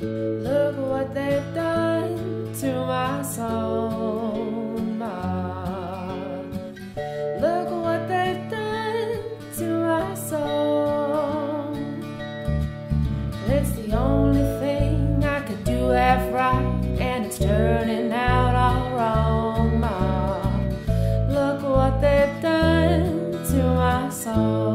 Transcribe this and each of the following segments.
Look what they've done to my soul. Look what they've done to my soul. It's the only thing I could do half right, and it's turning out all wrong, Ma. Look what they've done to my soul.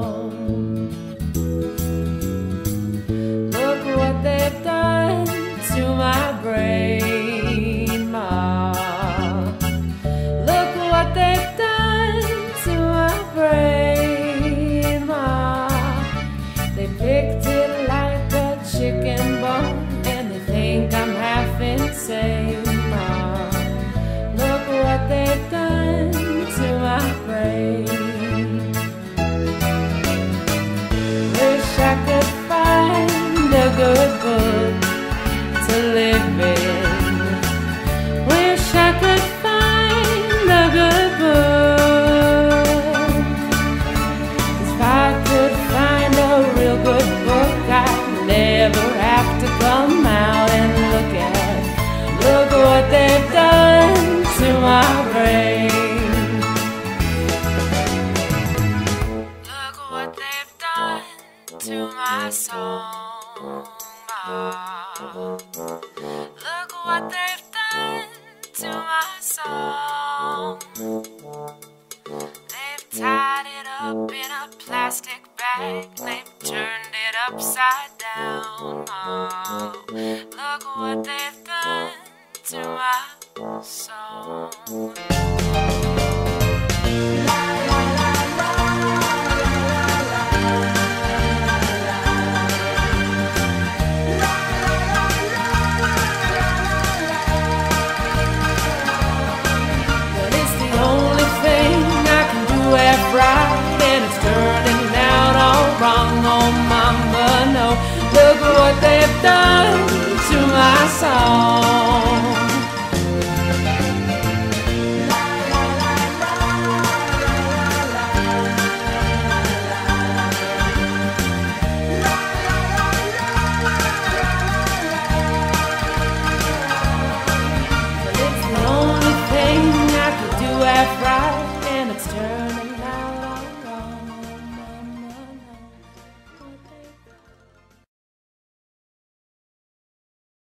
To my soul. Look what they've done to my soul. They've tied it up in a plastic bag. They've turned it upside down. Oh, look what they've done to my soul.